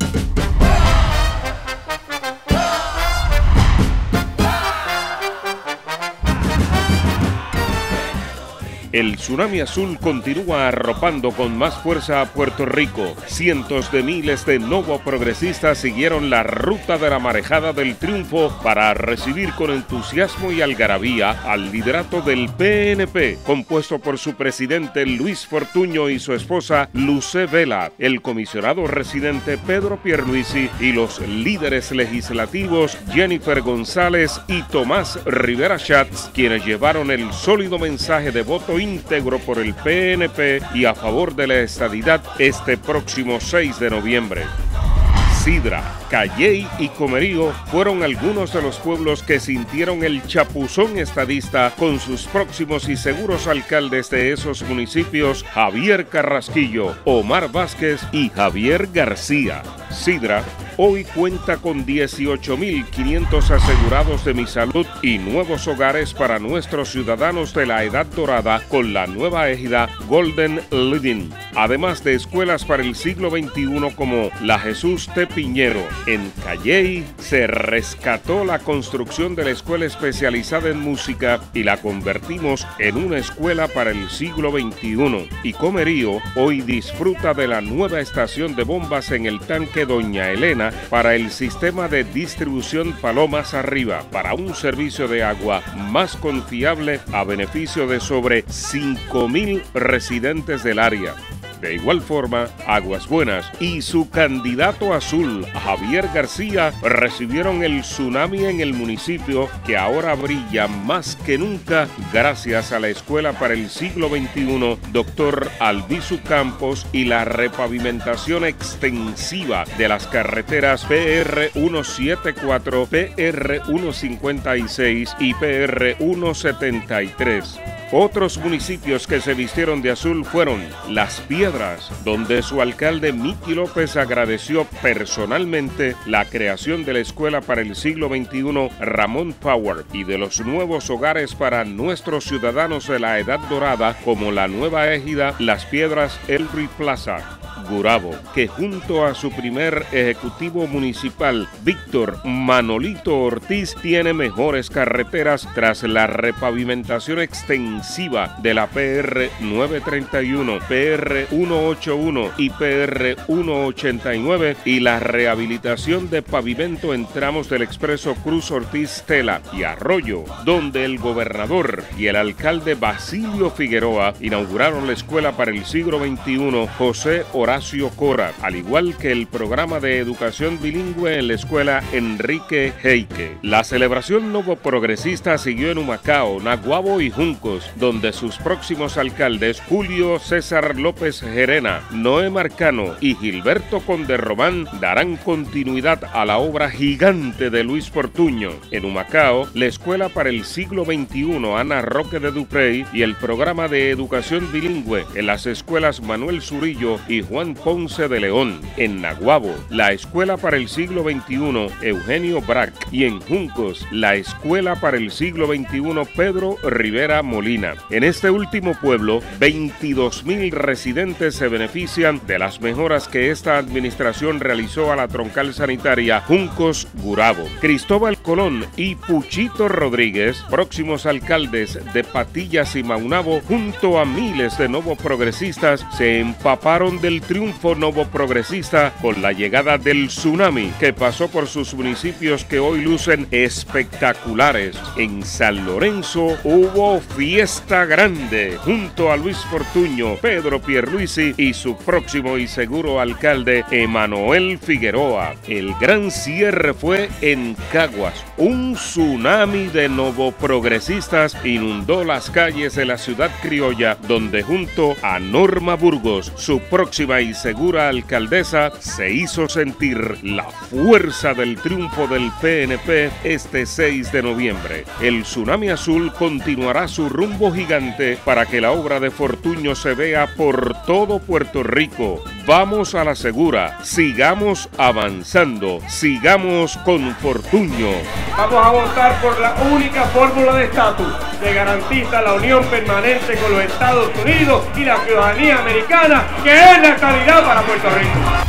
you El tsunami azul continúa arropando con más fuerza a Puerto Rico. Cientos de miles de novo progresistas siguieron la ruta de la marejada del triunfo para recibir con entusiasmo y algarabía al liderato del PNP, compuesto por su presidente Luis Fortuño y su esposa Luce Vela, el comisionado residente Pedro Pierluisi y los líderes legislativos Jennifer González y Tomás Rivera Schatz, quienes llevaron el sólido mensaje de voto íntegro por el PNP y a favor de la estadidad este próximo 6 de noviembre. Sidra, Calley y Comerío fueron algunos de los pueblos que sintieron el chapuzón estadista con sus próximos y seguros alcaldes de esos municipios, Javier Carrasquillo, Omar Vázquez y Javier García. Sidra hoy cuenta con 18.500 asegurados de mi salud y nuevos hogares para nuestros ciudadanos de la edad dorada con la nueva égida Golden Living, además de escuelas para el siglo XXI como la Jesús T. Piñero. En Calley se rescató la construcción de la escuela especializada en música y la convertimos en una escuela para el siglo XXI. Y Comerío hoy disfruta de la nueva estación de bombas en el tanque Doña Elena para el sistema de distribución Palomas Arriba, para un servicio de agua más confiable a beneficio de sobre 5.000 residentes del área. De igual forma, Aguas Buenas y su candidato azul, Javier García, recibieron el tsunami en el municipio que ahora brilla más que nunca gracias a la Escuela para el Siglo XXI, Dr. Albizu Campos y la repavimentación extensiva de las carreteras PR 174, PR 156 y PR 173. Otros municipios que se vistieron de azul fueron Las Piedras, donde su alcalde Miki López agradeció personalmente la creación de la Escuela para el siglo XXI Ramón Power y de los nuevos hogares para nuestros ciudadanos de la Edad Dorada como la nueva égida Las Piedras Elry Plaza. Gurabo, que junto a su primer ejecutivo municipal, Víctor Manolito Ortiz, tiene mejores carreteras tras la repavimentación extensiva de la PR 931, PR 181 y PR 189 y la rehabilitación de pavimento en tramos del expreso Cruz Ortiz Tela y Arroyo, donde el gobernador y el alcalde Basilio Figueroa inauguraron la escuela para el siglo XXI José Horacio Cora, al igual que el programa de educación bilingüe en la escuela Enrique Heike. La celebración nuevo progresista siguió en Humacao, Naguabo y Juncos, donde sus próximos alcaldes Julio César López Gerena, Noé Marcano y Gilberto Conde Román darán continuidad a la obra gigante de Luis Portuño. En Humacao, la Escuela para el Siglo XXI Ana Roque de Duprey y el programa de educación bilingüe en las escuelas Manuel Zurillo y Juan Ponce de León, en Naguabo, la Escuela para el Siglo XXI Eugenio Brack y en Juncos, la Escuela para el Siglo XXI Pedro Rivera Molina. En este último pueblo, 22 mil residentes se benefician de las mejoras que esta administración realizó a la troncal sanitaria Juncos Gurabo. Cristóbal Colón y Puchito Rodríguez, próximos alcaldes de Patillas y Maunabo, junto a miles de nuevos progresistas, se empaparon del triunfo novo progresista con la llegada del tsunami que pasó por sus municipios que hoy lucen espectaculares. En San Lorenzo hubo fiesta grande junto a Luis Fortuño, Pedro Pierluisi y su próximo y seguro alcalde Emanuel Figueroa. El gran cierre fue en Caguas. Un tsunami de progresistas inundó las calles de la ciudad criolla donde junto a Norma Burgos, su próxima y segura alcaldesa, se hizo sentir la fuerza del triunfo del PNP este 6 de noviembre. El tsunami azul continuará su rumbo gigante para que la obra de Fortuño se vea por todo Puerto Rico. Vamos a la segura, sigamos avanzando, sigamos con Fortuño. Vamos a votar por la única fórmula de estatus que garantiza la unión permanente con los Estados Unidos y la ciudadanía americana, que es la calidad para Puerto Rico.